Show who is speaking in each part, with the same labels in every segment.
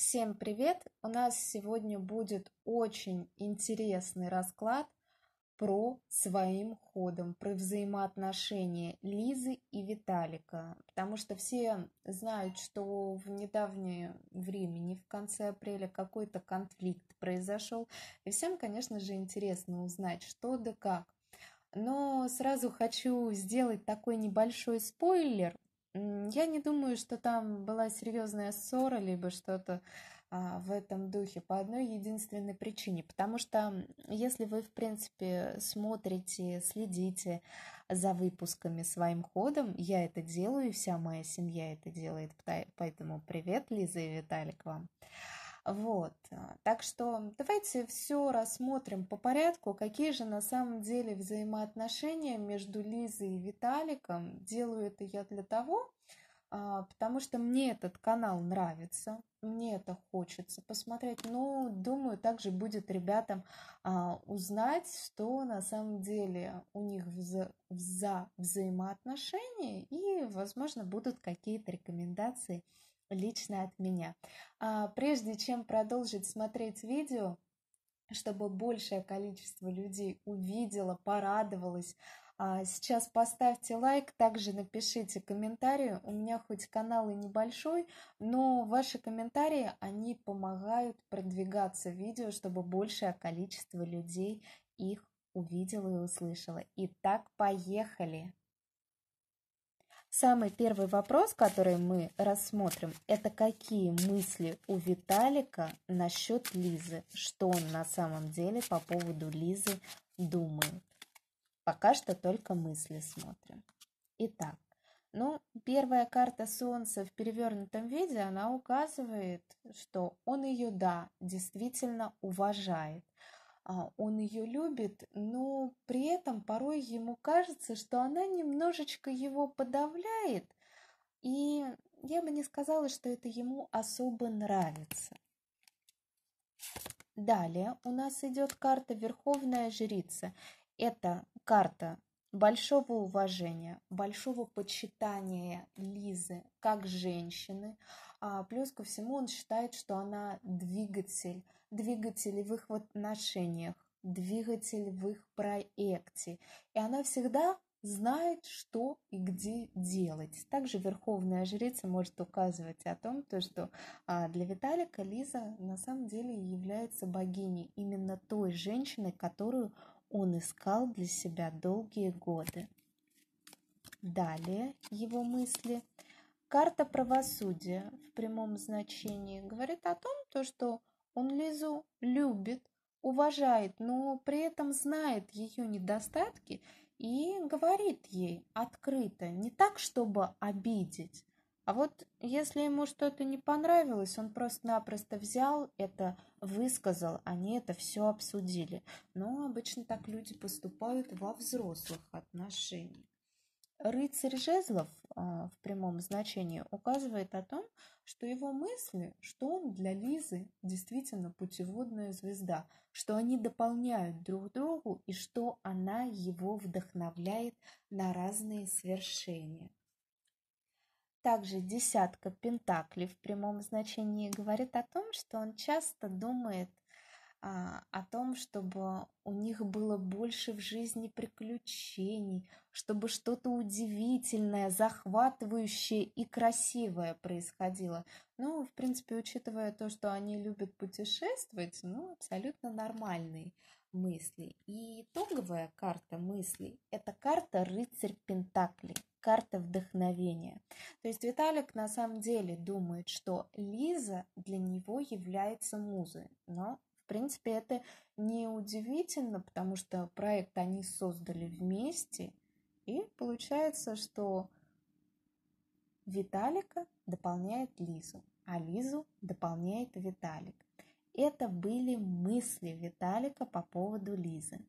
Speaker 1: Всем привет! У нас сегодня будет очень интересный расклад про своим ходом, про взаимоотношения Лизы и Виталика. Потому что все знают, что в недавнее времени, в конце апреля, какой-то конфликт произошел. И всем, конечно же, интересно узнать, что да как. Но сразу хочу сделать такой небольшой спойлер – я не думаю, что там была серьезная ссора, либо что-то а, в этом духе по одной единственной причине. Потому что если вы, в принципе, смотрите, следите за выпусками своим ходом, я это делаю, и вся моя семья это делает. Поэтому привет, Лиза и Виталик вам. Вот, так что давайте все рассмотрим по порядку, какие же на самом деле взаимоотношения между Лизой и Виталиком. Делаю это я для того, а, потому что мне этот канал нравится, мне это хочется посмотреть, но думаю, также будет ребятам а, узнать, что на самом деле у них за, за взаимоотношения и, возможно, будут какие-то рекомендации лично от меня. А прежде чем продолжить смотреть видео, чтобы большее количество людей увидело, порадовалось, а, сейчас поставьте лайк, также напишите комментарий. У меня хоть канал и небольшой, но ваши комментарии, они помогают продвигаться видео, чтобы большее количество людей их увидело и услышало. Итак, поехали! Самый первый вопрос, который мы рассмотрим, это какие мысли у Виталика насчет Лизы, что он на самом деле по поводу Лизы думает. Пока что только мысли смотрим. Итак, ну, первая карта Солнца в перевернутом виде, она указывает, что он ее, да, действительно уважает. А, он ее любит, но при этом порой ему кажется, что она немножечко его подавляет, и я бы не сказала, что это ему особо нравится. Далее у нас идет карта Верховная Жрица. Это карта большого уважения, большого почитания Лизы как женщины. А плюс ко всему он считает, что она двигатель, двигатель в их отношениях, двигатель в их проекте. И она всегда знает, что и где делать. Также Верховная Жрица может указывать о том, то, что а, для Виталика Лиза на самом деле является богиней, именно той женщиной, которую он искал для себя долгие годы. Далее его мысли. Карта правосудия в прямом значении говорит о том, то, что он Лизу любит, уважает, но при этом знает ее недостатки и говорит ей открыто, не так, чтобы обидеть, а вот если ему что-то не понравилось, он просто-напросто взял это, высказал, они это все обсудили. Но обычно так люди поступают во взрослых отношениях. Рыцарь жезлов а, в прямом значении указывает о том, что его мысли, что он для Лизы действительно путеводная звезда, что они дополняют друг другу и что она его вдохновляет на разные свершения. Также десятка пентаклей в прямом значении говорит о том, что он часто думает о том, чтобы у них было больше в жизни приключений, чтобы что-то удивительное, захватывающее и красивое происходило. Ну, в принципе, учитывая то, что они любят путешествовать, ну, абсолютно нормальный мысли. И итоговая карта мыслей – это карта рыцарь Пентаклей, карта вдохновения. То есть Виталик на самом деле думает, что Лиза для него является музой, но принципе это не удивительно, потому что проект они создали вместе, и получается, что Виталика дополняет Лизу, а Лизу дополняет Виталик. Это были мысли Виталика по поводу Лизы.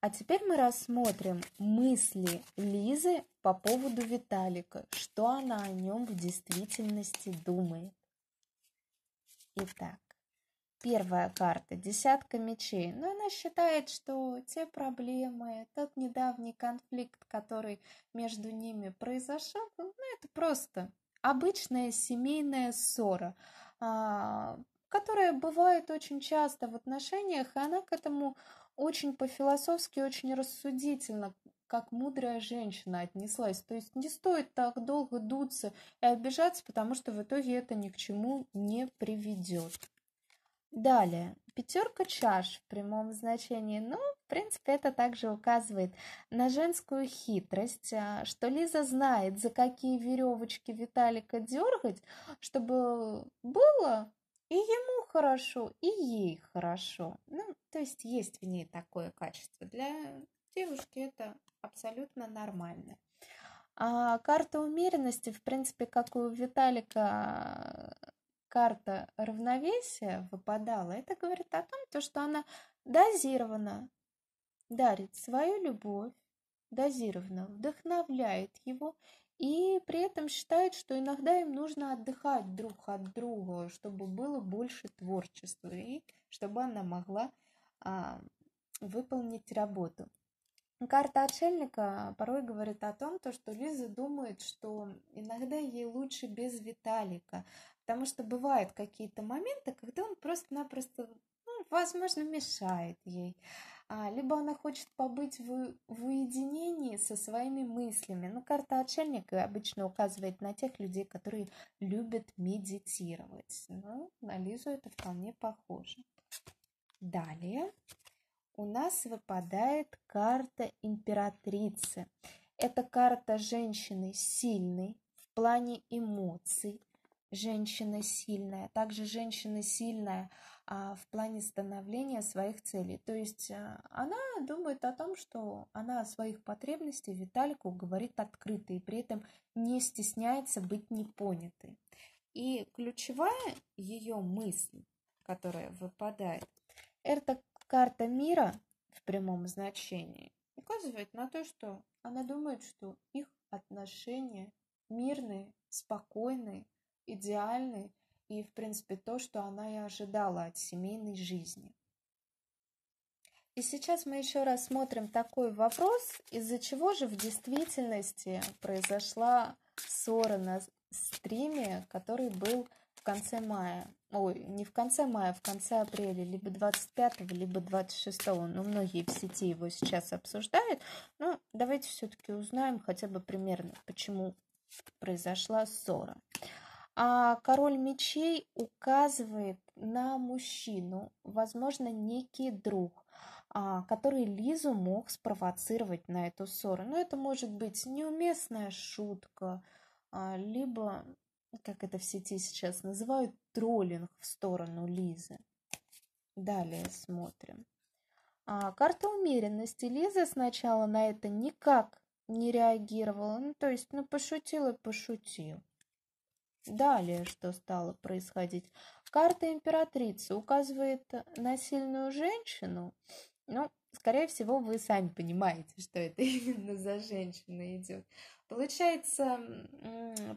Speaker 1: А теперь мы рассмотрим мысли Лизы по поводу Виталика, что она о нем в действительности думает. Итак, первая карта – десятка мечей. Но она считает, что те проблемы, тот недавний конфликт, который между ними произошел, ну, это просто обычная семейная ссора – а, которая бывает очень часто в отношениях, и она к этому очень по-философски, очень рассудительно, как мудрая женщина отнеслась. То есть не стоит так долго дуться и обижаться, потому что в итоге это ни к чему не приведет. Далее, пятерка чаш в прямом значении. Ну, в принципе, это также указывает на женскую хитрость, а, что Лиза знает, за какие веревочки Виталика дергать, чтобы было и ему хорошо, и ей хорошо. Ну, то есть есть в ней такое качество. Для девушки это абсолютно нормально. А карта умеренности, в принципе, как у Виталика карта равновесия выпадала, это говорит о том, то, что она дозированно дарит свою любовь, дозированно вдохновляет его и при этом считает, что иногда им нужно отдыхать друг от друга, чтобы было больше творчества и чтобы она могла а, выполнить работу. Карта отшельника порой говорит о том, то, что Лиза думает, что иногда ей лучше без Виталика, потому что бывают какие-то моменты, когда он просто-напросто, ну, возможно, мешает ей. А, либо она хочет побыть в, в уединении со своими мыслями. Ну, карта отшельника обычно указывает на тех людей, которые любят медитировать. Ну, на Лизу это вполне похоже. Далее у нас выпадает карта императрицы. Это карта женщины сильной в плане эмоций. Женщина сильная. Также женщина сильная а, в плане становления своих целей. То есть а, она думает о том, что она о своих потребностях Виталику говорит открыто и при этом не стесняется быть непонятой. И ключевая ее мысль, которая выпадает, это Карта мира в прямом значении указывает на то, что она думает, что их отношения мирные, спокойные, идеальные и, в принципе, то, что она и ожидала от семейной жизни. И сейчас мы еще раз смотрим такой вопрос, из-за чего же в действительности произошла ссора на стриме, который был в конце мая ой, не в конце мая, в конце апреля, либо 25, либо 26, но многие в сети его сейчас обсуждают. Но давайте все-таки узнаем хотя бы примерно, почему произошла ссора. А король мечей указывает на мужчину, возможно, некий друг, а, который Лизу мог спровоцировать на эту ссору. Но это может быть неуместная шутка, а, либо как это в сети сейчас называют, троллинг в сторону Лизы. Далее смотрим. А, карта умеренности. Лиза сначала на это никак не реагировала. Ну, то есть, ну, пошутил и пошутил. Далее, что стало происходить? Карта императрицы указывает на сильную женщину. Ну, скорее всего, вы сами понимаете, что это именно за женщина идет. Получается,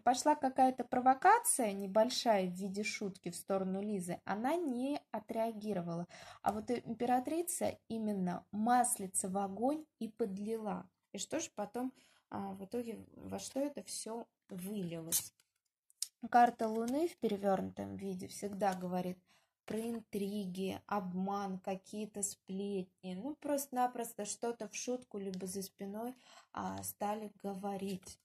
Speaker 1: пошла какая-то провокация небольшая в виде шутки в сторону Лизы. Она не отреагировала. А вот императрица именно маслица в огонь и подлила. И что же потом а, в итоге, во что это все вылилось? Карта Луны в перевернутом виде всегда говорит – про интриги, обман, какие-то сплетни. Ну, просто-напросто что-то в шутку, либо за спиной а, стали говорить.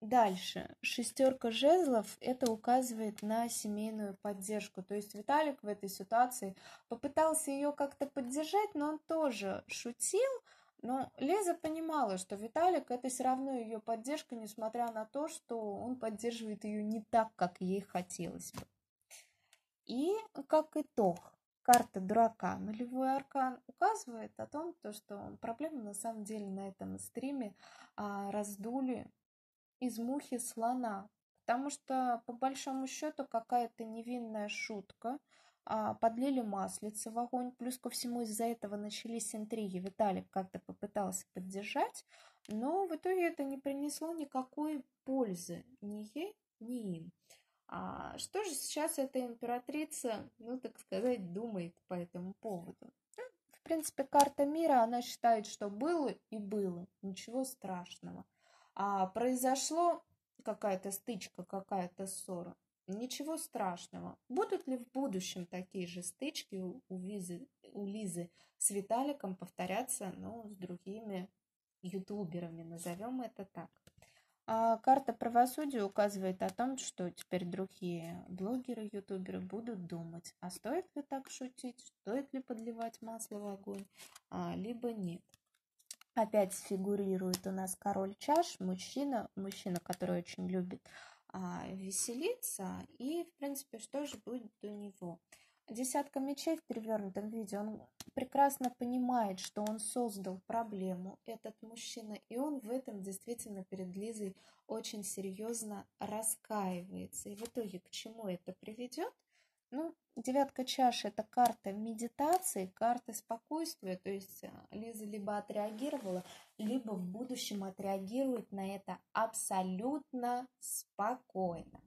Speaker 1: Дальше. Шестерка жезлов – это указывает на семейную поддержку. То есть Виталик в этой ситуации попытался ее как-то поддержать, но он тоже шутил, но Лиза понимала, что Виталик это все равно ее поддержка, несмотря на то, что он поддерживает ее не так, как ей хотелось бы. И как итог, карта дурака, нулевой аркан, указывает о том, то, что проблему на самом деле на этом стриме а, раздули из мухи слона. Потому что, по большому счету, какая-то невинная шутка, а, подлили маслица в огонь, плюс ко всему из-за этого начались интриги. Виталик как-то попытался поддержать, но в итоге это не принесло никакой пользы ни ей, ни им. А что же сейчас эта императрица, ну, так сказать, думает по этому поводу? Ну, в принципе, карта мира, она считает, что было и было, ничего страшного. А произошло какая-то стычка, какая-то ссора. ничего страшного. Будут ли в будущем такие же стычки у, Визы, у Лизы с Виталиком повторяться, ну, с другими ютуберами, назовем это так. А карта правосудия указывает о том, что теперь другие блогеры, ютуберы будут думать, а стоит ли так шутить, стоит ли подливать масло в огонь, а, либо нет. Опять фигурирует у нас король чаш, мужчина, мужчина, который очень любит а, веселиться, и, в принципе, что же будет у него? Десятка мечей в перевернутом виде, он прекрасно понимает, что он создал проблему, этот мужчина, и он в этом действительно перед Лизой очень серьезно раскаивается. И в итоге к чему это приведет? Ну, девятка чаш – это карта медитации, карта спокойствия, то есть э, Лиза либо отреагировала, либо в будущем отреагирует на это абсолютно спокойно.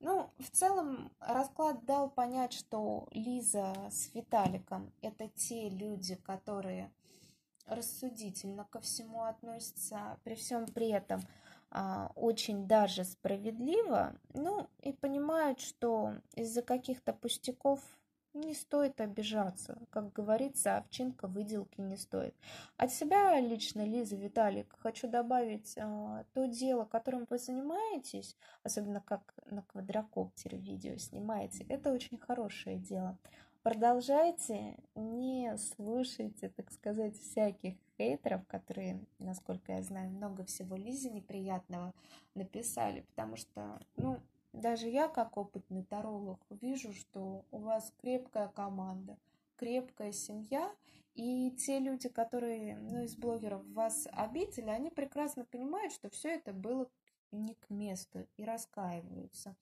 Speaker 1: Ну, в целом расклад дал понять, что Лиза с Виталиком – это те люди, которые рассудительно ко всему относятся, при всем при этом а, очень даже справедливо, ну и понимают, что из-за каких-то пустяков не стоит обижаться. Как говорится, овчинка выделки не стоит. От себя лично, Лиза, Виталик, хочу добавить э, то дело, которым вы занимаетесь, особенно как на квадрокоптере видео снимаете, это очень хорошее дело. Продолжайте, не слушайте, так сказать, всяких хейтеров, которые, насколько я знаю, много всего Лизе неприятного написали, потому что, ну, даже я, как опытный таролог, вижу, что у вас крепкая команда, крепкая семья, и те люди, которые, ну, из блогеров вас обидели, они прекрасно понимают, что все это было не к месту и раскаиваются.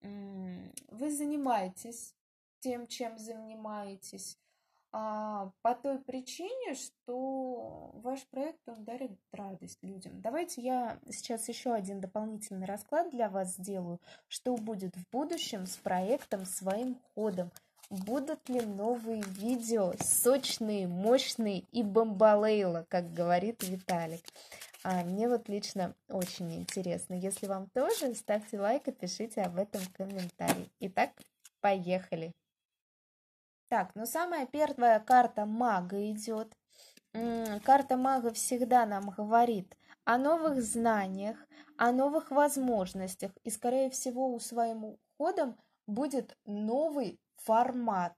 Speaker 1: Вы занимаетесь тем, чем занимаетесь, по той причине, что ваш проект, он дарит радость людям. Давайте я сейчас еще один дополнительный расклад для вас сделаю, что будет в будущем с проектом своим ходом. Будут ли новые видео, сочные, мощные и бомбалейла, как говорит Виталик. А мне вот лично очень интересно. Если вам тоже, ставьте лайк и пишите об этом в комментарии. Итак, поехали! Так, ну самая первая карта мага идет. Карта мага всегда нам говорит о новых знаниях, о новых возможностях. И, скорее всего, у своим ходом будет новый формат.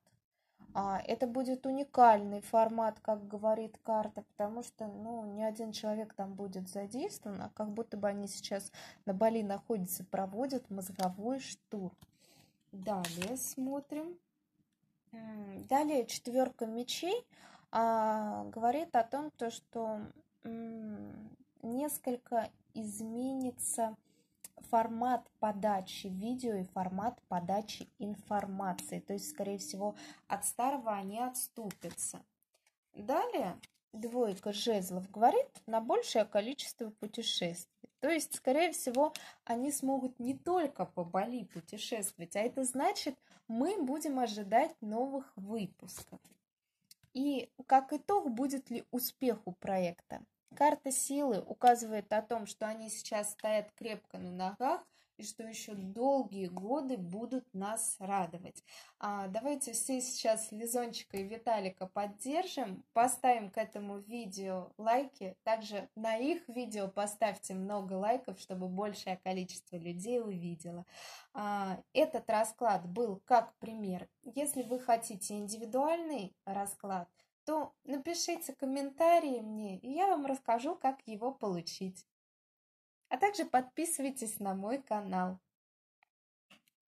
Speaker 1: А, это будет уникальный формат, как говорит карта, потому что ну, ни один человек там будет задействован, а как будто бы они сейчас на Бали находятся, проводят мозговой штурм. Далее смотрим. Далее четверка мечей а, говорит о том, то, что несколько изменится формат подачи видео и формат подачи информации. То есть, скорее всего, от старого они отступятся. Далее двойка жезлов говорит на большее количество путешествий. То есть, скорее всего, они смогут не только по Бали путешествовать, а это значит, мы будем ожидать новых выпусков. И как итог, будет ли успех у проекта? Карта силы указывает о том, что они сейчас стоят крепко на ногах, и что еще долгие годы будут нас радовать. А, давайте все сейчас Лизончика и Виталика поддержим, поставим к этому видео лайки, также на их видео поставьте много лайков, чтобы большее количество людей увидело. А, этот расклад был как пример. Если вы хотите индивидуальный расклад, то напишите комментарии мне, и я вам расскажу, как его получить. А также подписывайтесь на мой канал.